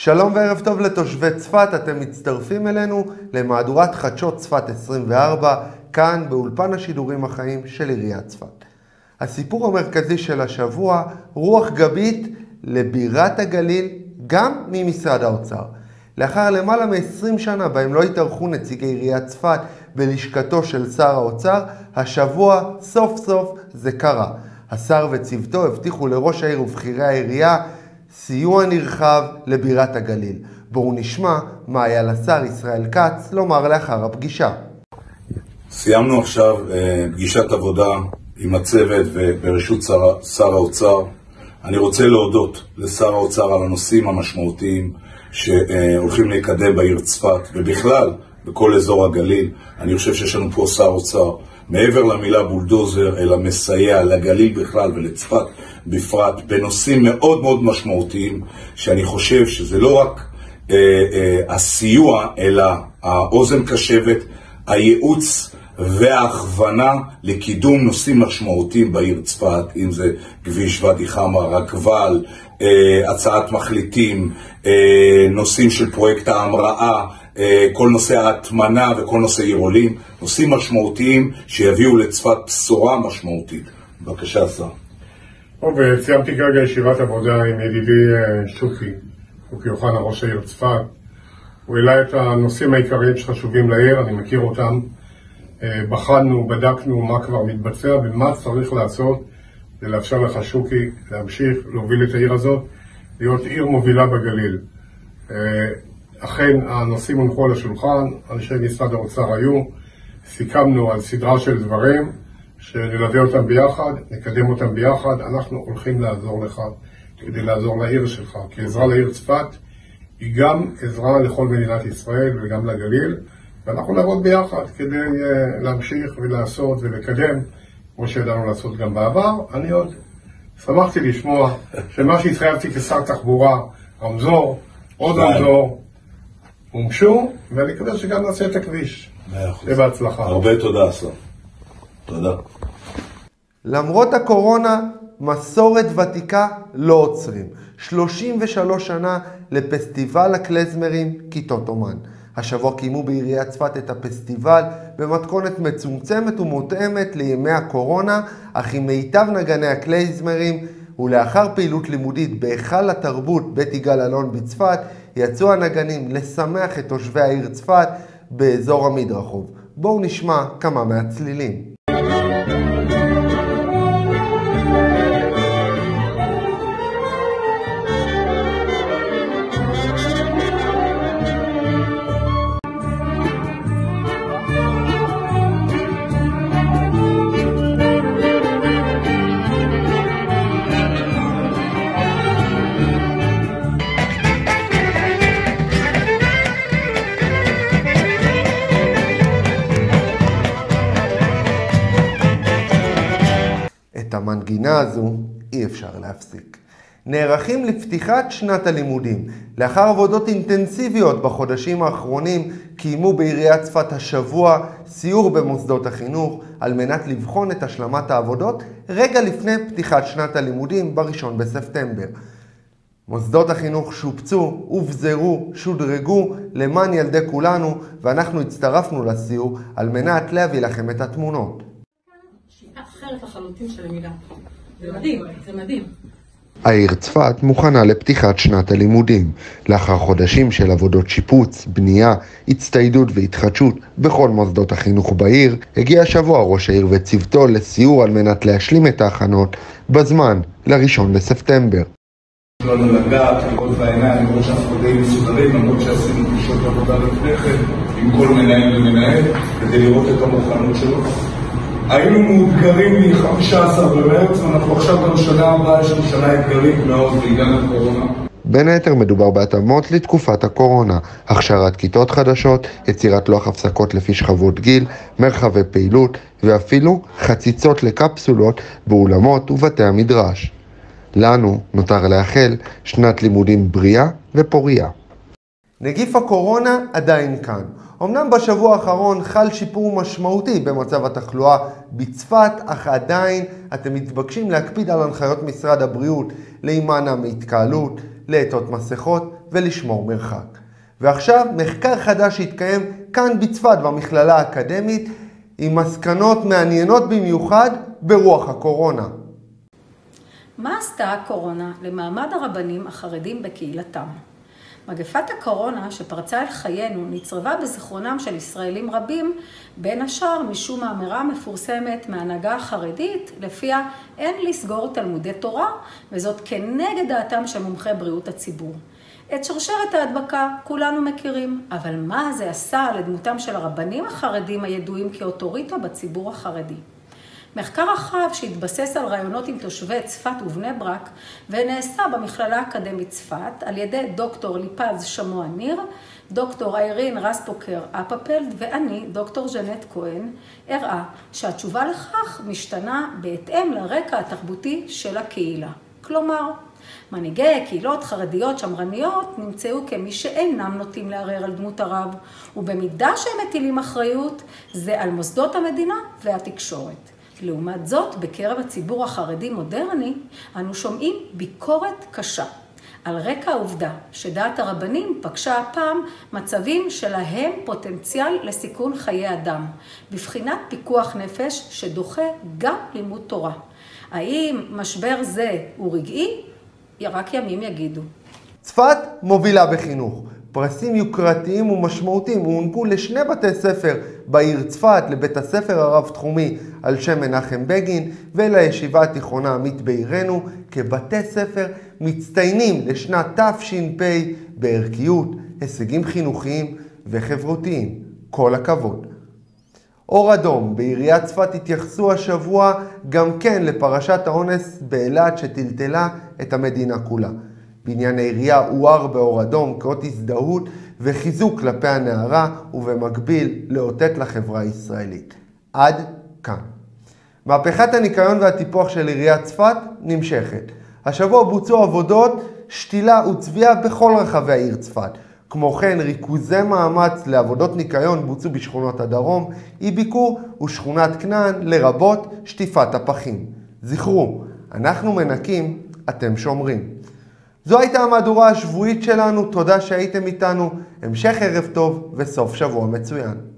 שלום וערב טוב לתושבי צפת, אתם מצטרפים אלינו למהדורת חדשות צפת 24, כאן באולפן השידורים החיים של עיריית צפת. הסיפור המרכזי של השבוע, רוח גבית לבירת הגליל, גם ממשרד האוצר. לאחר למעלה מ-20 שנה בהם לא התארחו נציגי עיריית צפת בלשכתו של שר האוצר, השבוע סוף סוף זה קרה. השר וצוותו הבטיחו לראש העיר ובכירי העירייה סיוע נרחב לבירת הגליל. בואו נשמע מה היה לשר ישראל כץ לומר לאחר הפגישה. סיימנו עכשיו אה, פגישת עבודה עם הצוות וברשות שר, שר האוצר. אני רוצה להודות לשר האוצר על הנושאים המשמעותיים שהולכים לקדם בעיר צפת ובכלל בכל אזור הגליל. אני חושב שיש לנו פה שר אוצר מעבר למילה בולדוזר, אלא מסייע לגליל בכלל ולצפת בפרט, בנושאים מאוד מאוד משמעותיים, שאני חושב שזה לא רק אה, אה, הסיוע, אלא האוזן קשבת, הייעוץ וההכוונה לקידום נושאים משמעותיים בעיר צפת, אם זה כביש ואדי חמא, רכבל, אה, הצעת מחליטים, אה, נושאים של פרויקט ההמראה, אה, כל נושא ההטמנה וכל נושא עיר עולים, נושאים משמעותיים שיביאו לצפת בשורה משמעותית. בבקשה, שר. טוב, סיימתי כרגע ישיבת עבודה עם ידידי שוקי, שוקי אוחנה, ראש העיר צפת. הוא העלה את הנושאים העיקריים שחשובים לעיר, אני מכיר אותם. בחנו, בדקנו מה כבר מתבצע ומה צריך לעשות כדי לאפשר לך, שוקי, להמשיך להוביל את העיר הזאת, להיות עיר מובילה בגליל. אכן הנושאים הונחו על השולחן, אנשי משרד האוצר היו, סיכמנו על סדרה של דברים שנלווה אותם ביחד, נקדם אותם ביחד, אנחנו הולכים לעזור לך כדי לעזור לעיר שלך, כי עזרה לעיר צפת היא גם עזרה לכל מדינת ישראל וגם לגליל, ואנחנו נעבוד ביחד כדי אה, להמשיך ולעשות ולקדם, כמו שידענו לעשות גם בעבר. אני עוד שמחתי לשמוע שמה שהתחייבתי כשר תחבורה, רמזור, עוד רמזור, הומשו, ואני מקווה שגם נעשה את הכביש. מאה אחוז. ובהצלחה. הרבה תודה, השר. תודה. למרות הקורונה, מסורת ותיקה לא עוצרים. 33 שנה לפסטיבל הקלזמרים כיתות אומן. השבוע קיימו בעיריית צפת את הפסטיבל במתכונת מצומצמת ומותאמת לימי הקורונה, אך עם מיטב נגני הקלייזמרים, ולאחר פעילות לימודית בהיכל התרבות בית יגאל אלון בצפת, יצאו הנגנים לשמח את תושבי העיר צפת באזור המדרחוב. בואו נשמע כמה מהצלילים. המנגינה הזו אי אפשר להפסיק. נערכים לפתיחת שנת הלימודים. לאחר עבודות אינטנסיביות בחודשים האחרונים, קיימו בעיריית צפת השבוע סיור במוסדות החינוך על מנת לבחון את השלמת העבודות רגע לפני פתיחת שנת הלימודים בראשון בספטמבר. מוסדות החינוך שופצו, הובזרו, שודרגו למען ילדי כולנו, ואנחנו הצטרפנו לסיור על מנת להביא לכם את התמונות. אחרת לחלוטין של למידה. זה מדהים, זה מדהים. העיר צפת מוכנה לפתיחת שנת הלימודים. לאחר חודשים של עבודות שיפוץ, בנייה, הצטיידות והתחדשות בכל מוסדות החינוך בעיר, הגיע השבוע ראש העיר וצוותו לסיור על מנת להשלים את ההכנות בזמן לראשון בספטמבר. לנו לגעת, לראות בעיניים, לראות שאנחנו די מסודרים, למרות שעשינו פגישות עבודה לפני כן עם כל מנהל ומנהל, כדי לראות את המוכנות שלו. היינו מאותגרים מ-15 במרץ, ואנחנו עכשיו גם שנה הבאה, יש לנו שנה אתגרית מאוד בעידן הקורונה. בין היתר מדובר בהתאמות לתקופת הקורונה, הכשרת כיתות חדשות, יצירת לוח הפסקות לפי שכבות גיל, מרחבי פעילות ואפילו חציצות לקפסולות באולמות ובתי המדרש. לנו נותר לאחל שנת לימודים בריאה ופוריה. נגיף הקורונה עדיין כאן. אמנם בשבוע האחרון חל שיפור משמעותי במצב התחלואה בצפת, אך עדיין אתם מתבקשים להקפיד על הנחיות משרד הבריאות להימנע מהתקהלות, לעטות מסכות ולשמור מרחק. ועכשיו מחקר חדש שהתקיים כאן בצפת במכללה האקדמית עם מסקנות מעניינות במיוחד ברוח הקורונה. מה עשתה הקורונה למעמד הרבנים החרדים בקהילתם? מגפת הקורונה שפרצה אל חיינו נצרבה בזיכרונם של ישראלים רבים, בין השאר משום האמירה המפורסמת מההנהגה החרדית, לפיה אין לסגור תלמודי תורה, וזאת כנגד דעתם של מומחי בריאות הציבור. את שרשרת ההדבקה כולנו מכירים, אבל מה זה עשה לדמותם של הרבנים החרדים הידועים כאוטוריטה בציבור החרדי? מחקר רחב שהתבסס על רעיונות עם תושבי צפת ובני ברק ונעשה במכללה האקדמית צפת על ידי דוקטור ליפז שמוע ניר, דוקטור איירין רספוקר אפפלד ואני, דוקטור ז'נט כהן, הראה שהתשובה לכך משתנה בהתאם לרקע התרבותי של הקהילה. כלומר, מנהיגי קהילות חרדיות שמרניות נמצאו כמי שאינם נוטים לערער על דמות הרב, ובמידה שהם מטילים אחריות, זה על מוסדות המדינה והתקשורת. לעומת זאת, בקרב הציבור החרדי-מודרני, אנו שומעים ביקורת קשה. על רקע העובדה שדעת הרבנים פגשה הפעם מצבים שלהם פוטנציאל לסיכון חיי אדם, בבחינת פיקוח נפש שדוחה גם לימוד תורה. האם משבר זה הוא רגעי? רק ימים יגידו. צפת מובילה בחינוך. פרסים יוקרתיים ומשמעותיים הוענקו לשני בתי ספר בעיר צפת, לבית הספר הרב-תחומי על שם מנחם בגין ולישיבה התיכונה עמית בעירנו כבתי ספר מצטיינים לשנת תש"פ בערכיות, הישגים חינוכיים וחברותיים. כל הכבוד. אור אדום בעיריית צפת התייחסו השבוע גם כן לפרשת האונס באילת שטלטלה את המדינה כולה. בניין העירייה הואר באור אדום כאות הזדהות וחיזוק כלפי הנערה ובמקביל לאותת לחברה הישראלית. עד כאן. מהפכת הניקיון והטיפוח של עיריית צפת נמשכת. השבוע בוצעו עבודות שתילה וצביעה בכל רחבי העיר צפת. כמו כן, ריכוזי מאמץ לעבודות ניקיון בוצעו בשכונות הדרום, אי ביקור ושכונת כנען, לרבות שטיפת הפחים. זכרו, אנחנו מנקים, אתם שומרים. זו הייתה המהדורה השבועית שלנו, תודה שהייתם איתנו, המשך ערב טוב וסוף שבוע מצוין.